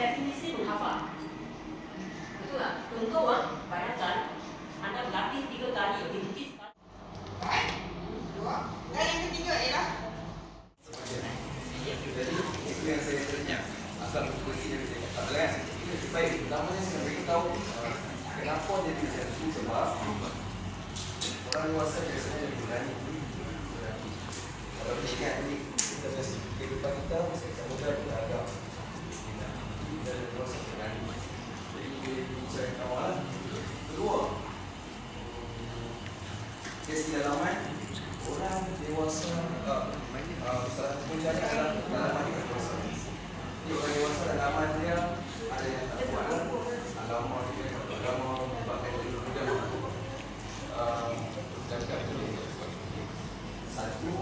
definisi menghafal. Betul tak? Contoh ah, bayangkan anda berlatih tiga kali lebih mungkin. Baik. Dua. Dan yang ketiga ialah. Jadi itu yang saya tanya. Asal mengikuti yang saya katakan. Kita cuba yang pertama yang saya. Eh, kenapa dia tidak itu sebab orang dewasa biasanya lebih berani. Kalau kita ingat ini, kita mesti kehidupan kita mesti kita mudah kita kes kedalaman orang dewasa uh, uh, salah satu kedalaman di dewasa. Jadi orang dewasa dalaman dia ada yang tak kuat. Agama dia, agama menyebabkan dia mudah uh, cakap tu. Satu,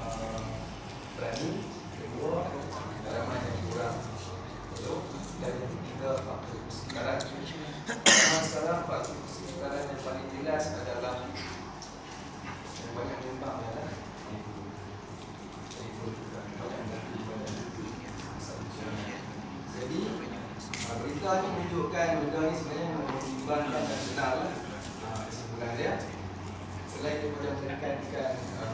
uh, berani. Kedua, yang kurang. Betul? Dan ketiga, faktor faktor yang paling jelas adalah berita ni menunjukkan benda ni sebenarnya membimbangkan dan benar lah uh, kesimpulan dia. Selain daripada menekankan uh,